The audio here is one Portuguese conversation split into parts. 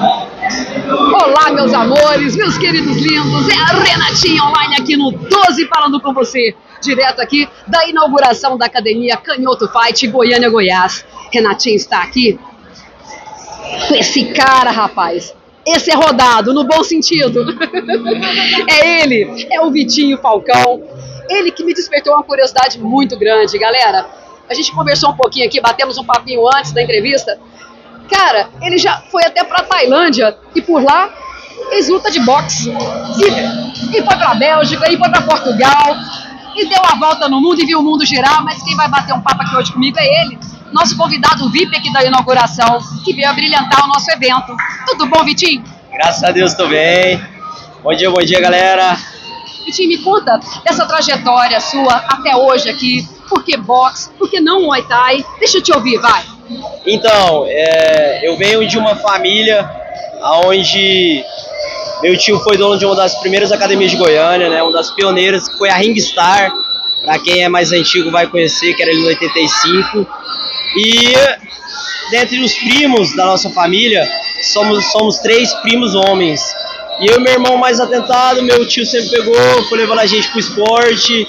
Olá, meus amores, meus queridos lindos, é a Renatinha Online aqui no 12 falando com você, direto aqui da inauguração da Academia Canhoto Fight Goiânia, Goiás. Renatinha está aqui com esse cara, rapaz. Esse é rodado, no bom sentido. é ele, é o Vitinho Falcão. Ele que me despertou uma curiosidade muito grande, galera. A gente conversou um pouquinho aqui, batemos um papinho antes da entrevista. Cara, ele já foi até pra Tailândia e por lá fez luta de boxe. E, e foi pra Bélgica, e foi pra Portugal, e deu a volta no mundo e viu o mundo girar. Mas quem vai bater um papo aqui hoje comigo é ele, nosso convidado VIP aqui da inauguração, que veio a brilhantar o nosso evento. Tudo bom, Vitinho? Graças a Deus, tô bem. Bom dia, bom dia, galera. Vitinho, me conta dessa trajetória sua até hoje aqui. Por que boxe? Por que não Muay Thai? Deixa eu te ouvir, vai. Então, é, eu venho de uma família onde meu tio foi dono de uma das primeiras academias de Goiânia, né, uma das pioneiras, que foi a Ringstar. Para quem é mais antigo vai conhecer, que era ali no 85. E dentre os primos da nossa família, somos, somos três primos homens. E eu e meu irmão mais atentado, meu tio sempre pegou, foi levando a gente pro esporte.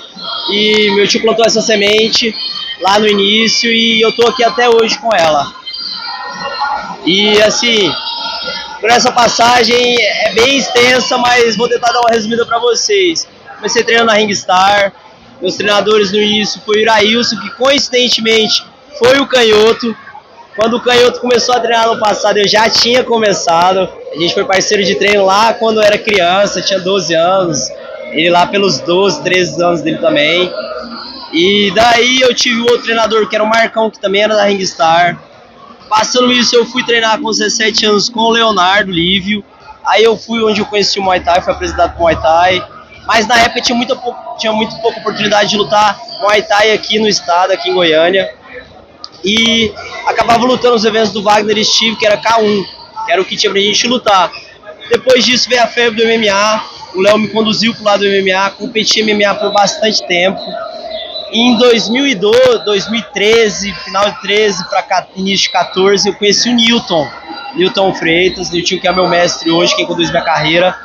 E meu tio plantou essa semente lá no início e eu tô aqui até hoje com ela. E assim, por essa passagem é bem extensa, mas vou tentar dar uma resumida para vocês. Comecei treinando na Ringstar, meus treinadores no início foi o Irailson, que coincidentemente foi o canhoto. Quando o canhoto começou a treinar no passado, eu já tinha começado. A gente foi parceiro de treino lá quando eu era criança, tinha 12 anos. Ele lá pelos 12, 13 anos dele também. E daí eu tive outro treinador que era o Marcão, que também era da Ringstar. Passando isso, eu fui treinar com 17 anos com o Leonardo Lívio. Aí eu fui onde eu conheci o Muay Thai, fui apresentado pro Muay Thai. Mas na época tinha, muito tinha muito pouca oportunidade de lutar Muay Thai aqui no estado, aqui em Goiânia. E acabava lutando os eventos do Wagner Steve, que era K1, que era o que tinha pra gente lutar. Depois disso veio a febre do MMA, o Léo me conduziu pro lado do MMA, competi MMA por bastante tempo. Em 2012, 2013, final de 13 para início de 14, eu conheci o Newton, Newton Freitas, Newton que é meu mestre hoje, quem conduz minha carreira.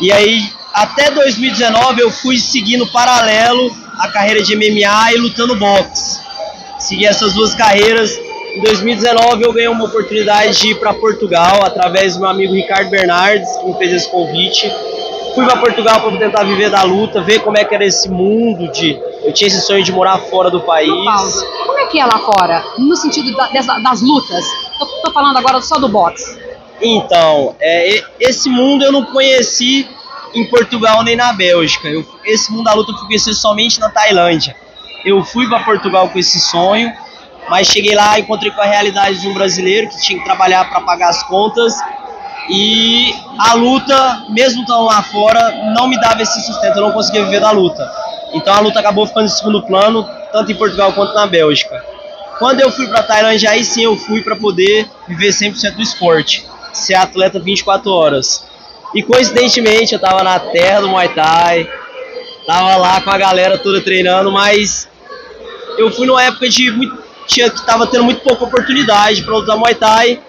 E aí, até 2019, eu fui seguindo paralelo a carreira de MMA e lutando boxe. Segui essas duas carreiras. Em 2019, eu ganhei uma oportunidade de ir para Portugal através do meu amigo Ricardo Bernardes, que me fez esse convite. Fui para Portugal para tentar viver da luta, ver como é que era esse mundo de eu tinha esse sonho de morar fora do país. Pausa. Como é que é lá fora? No sentido da, dessa, das lutas? Tô, tô, falando agora só do boxe. Então, é, esse mundo eu não conheci em Portugal nem na Bélgica. Eu, esse mundo da luta eu fui conhecer somente na Tailândia. Eu fui para Portugal com esse sonho, mas cheguei lá, encontrei com a realidade de um brasileiro que tinha que trabalhar para pagar as contas e a luta, mesmo estando lá fora, não me dava esse sustento, eu não conseguia viver da luta. Então a luta acabou ficando em segundo plano, tanto em Portugal quanto na Bélgica. Quando eu fui para Tailândia, aí sim eu fui para poder viver 100% do esporte, ser atleta 24 horas. E coincidentemente eu estava na terra do Muay Thai, tava lá com a galera toda treinando, mas eu fui numa época de muito, tinha que tava tendo muito pouca oportunidade para lutar Muay Thai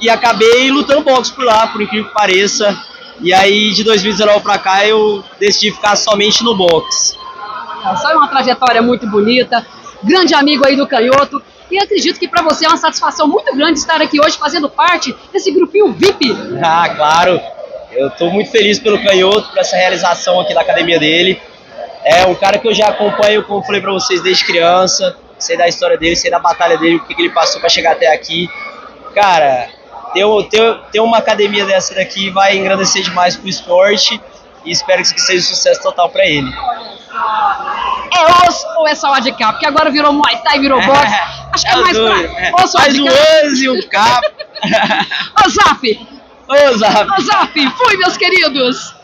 e acabei lutando boxe por lá, por incrível que pareça. E aí de 2019 para cá eu decidi ficar somente no boxe. Só é uma trajetória muito bonita, grande amigo aí do Canhoto. E acredito que para você é uma satisfação muito grande estar aqui hoje fazendo parte desse grupinho VIP. Ah, claro. Eu estou muito feliz pelo Canhoto, por essa realização aqui da academia dele. É um cara que eu já acompanho, como falei para vocês, desde criança. Sei da história dele, sei da batalha dele, o que, que ele passou para chegar até aqui. Cara, ter, ter, ter uma academia dessa daqui vai engrandecer demais pro esporte e espero que seja um sucesso total para ele. É osso ou é só de cá? Porque agora virou Muay Thai, virou boxe. Acho que é, é mais dois, pra... É. Osso Faz um osso e um cap. Ô Zap! Ô Zap! Ô Zap! Fui, meus queridos!